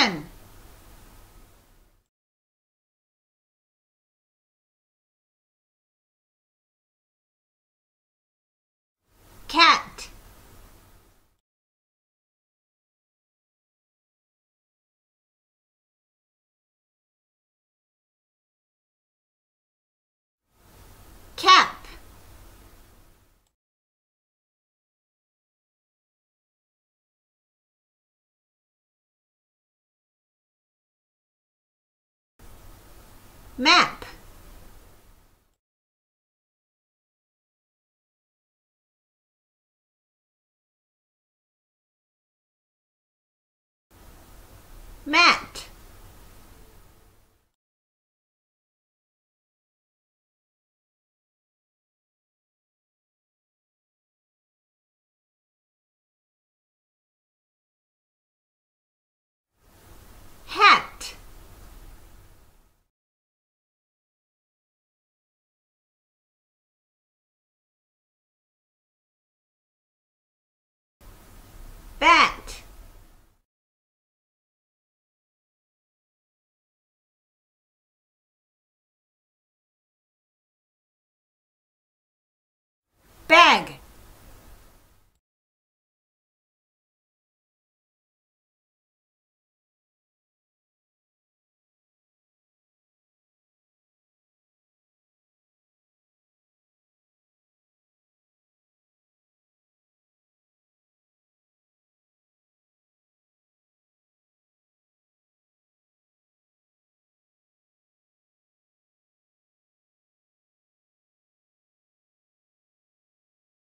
10. Map. Bat.